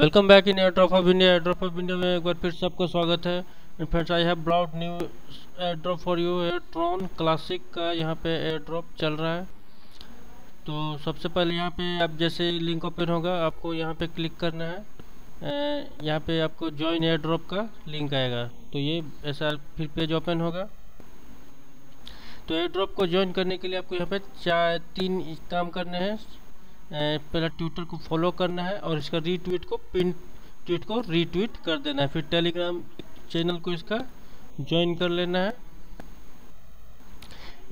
Welcome back in air drop of India air drop of India में एक बार फिर से आपका स्वागत है। Friends I have brought new air drop for you air Tron classic का यहाँ पे एयर ड्रॉप चल रहा है। तो सबसे पहले यहाँ पे आप जैसे लिंक ओपन होगा, आपको यहाँ पे क्लिक करना है। यहाँ पे आपको ज्वाइन एयर ड्रॉप का लिंक आएगा। तो ये ऐसा फिर पेज ओपन होगा। तो एयर ड्रॉप को ज्वाइन करने के लिए आपको यहाँ पे चार, तीन काम करने हैं। पहले ट्विटर को फॉलो करना है और इसका रीट्वीट को पिन ट्वीट को रीट्वीट कर देना है। फिर टेलीग्राम चैनल को इसका ज्वाइन कर लेना है।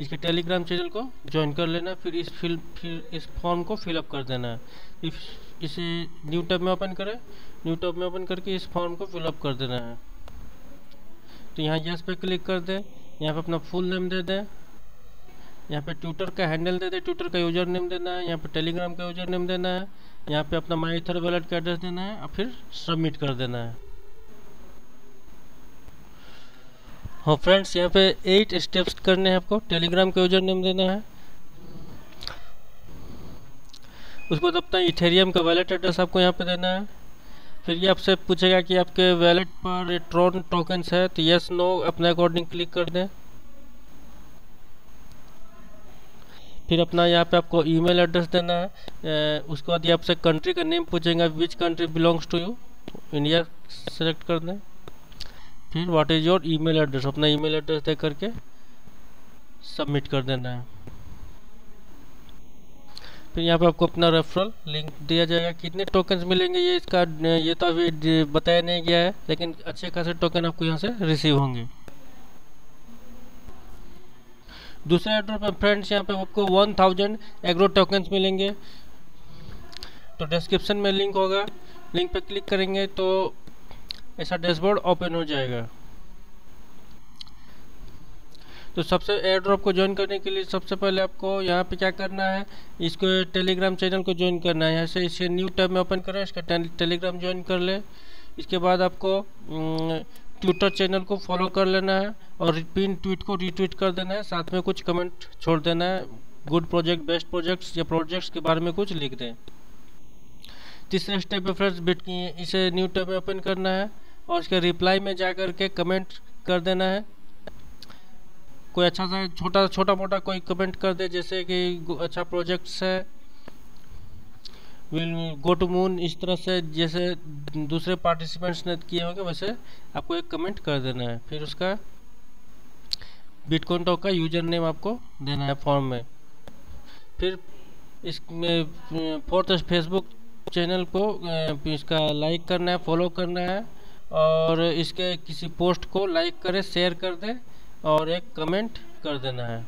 इसके टेलीग्राम चैनल को ज्वाइन कर लेना है। फिर इस फिल फिर इस फॉर्म को फिलअप कर देना है। इस न्यू टैब में ओपन करें, न्यू टैब में ओपन करके इस फॉर्म को फिलअप कर देना है। तो यहाँ यस पे क्लिक कर दें। यहाँ पे अपना फुल नेम दे दें। यहाँ पे ट्विटर का हैंडल दे दे, ट्विटर का यूज़र नेम देना है, यहाँ पे टेलीग्राम का यूज़र नेम देना है, यहाँ पे अपना माई थर वॉलेट का एड्रेस देना है, और फिर सबमिट कर देना है। हाँ फ्रेंड्स, यहाँ पे एट स्टेप्स करने हैं आपको, टेलीग्राम का यूज़र नेम देना है। उसके बाद अपना इथेरियम का वैलेट एड्रेस आपको यहाँ पे देना है। फिर ये आपसे पूछेगा कि आपके वैलेट पर ट्रॉन टोकन्स है तो यस नो अपने अकॉर्डिंग क्लिक कर दें। फिर अपना यहाँ पे आपको ईमेल एड्रेस देना है। उसके बाद ये आपसे कंट्री का नेम पूछेंगे which country belongs to you India select कर दें। फिर what is your email address अपना ईमेल एड्रेस दे करके सबमिट कर देना है। फिर यहाँ पे आपको अपना रेफरल लिंक दिया जाएगा। कितने टोकन्स मिलेंगे ये? इसका, ये तो अभी बताया नहीं गया है, लेकिन अच्छे खासे टोकन आपको यहाँ से रिसीव होंगे। दूसरे एड्रॉप में फ्रेंड्स यहाँ पे आपको वन थाउज़ेंड एग्रो टोकन्स मिलेंगे। तो डिस्क्रिप्शन में लिंक होगा। लिंक पे क्लिक करेंगे तो ऐसा डैशबोर्ड ओपन हो जाएगा। तो सबसे एयर ड्रॉप को ज्वाइन करने के लिए सबसे पहले आपको यहाँ पे क्या करना है? इसको टेलीग्राम चैनल को ज्वाइन करना है। यहाँ से इसे न्यू टैब में ओपन करें, इसका टेलीग्राम ज्वाइन कर ले। इसके बाद आपको ट्विटर चैनल को फॉलो कर लेना है और पिन ट्वीट को रीट्वीट कर देना है। साथ में कुछ कमेंट छोड़ देना है। गुड प्रोजेक्ट बेस्ट प्रोजेक्ट्स या प्रोजेक्ट्स के बारे में कुछ लिख दें। तीसरे स्टेप पे फ्रेंड्स बिट इसे न्यू टैब में ओपन करना है और इसके रिप्लाई में जा कर के कमेंट कर देना है। कोई अच्छा सा छोटा छोटा मोटा कोई कमेंट कर दे, जैसे कि अच्छा प्रोजेक्ट्स है। विल गो टू मून इस तरह से जैसे दूसरे पार्टिसिपेंट्स ने किए होंगे, वैसे आपको एक कमेंट कर देना है। फिर उसका बिटकॉइन टॉक का यूज़र नेम आपको देना है फॉर्म में। फिर इसमें फोर्थ फेसबुक चैनल को इसका लाइक करना है फॉलो करना है। और इसके किसी पोस्ट को लाइक करें शेयर कर दें और एक कमेंट कर देना है।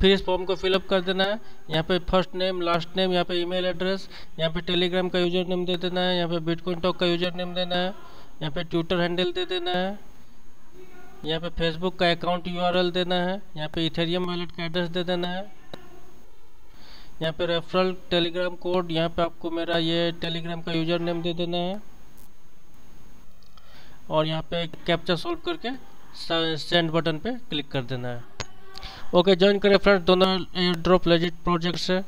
फिर इस फॉर्म को फिलअप कर देना है यहाँ पे फ़र्स्ट नेम लास्ट नेम यहाँ पे ईमेल एड्रेस यहाँ पे टेलीग्राम का यूज़र नेम दे देना है यहाँ पे बिटकॉइन टॉक का यूज़र नेम देना है यहाँ पे ट्विटर हैंडल दे देना है यहाँ पे फेसबुक का अकाउंट यूआरएल देना है यहाँ पे इथेरियम वॉलेट का एड्रेस दे देना है यहाँ पे रेफरल टेलीग्राम कोड यहाँ पे आपको मेरा ये टेलीग्राम का यूज़र नेम दे देना है और यहाँ पे कैप्चा सॉल्व करके सेंड बटन पे क्लिक कर देना है ओके ज्वाइन करें फ्रेंड्स दोनों ड्रॉप लेजिट प्रोजेक्ट से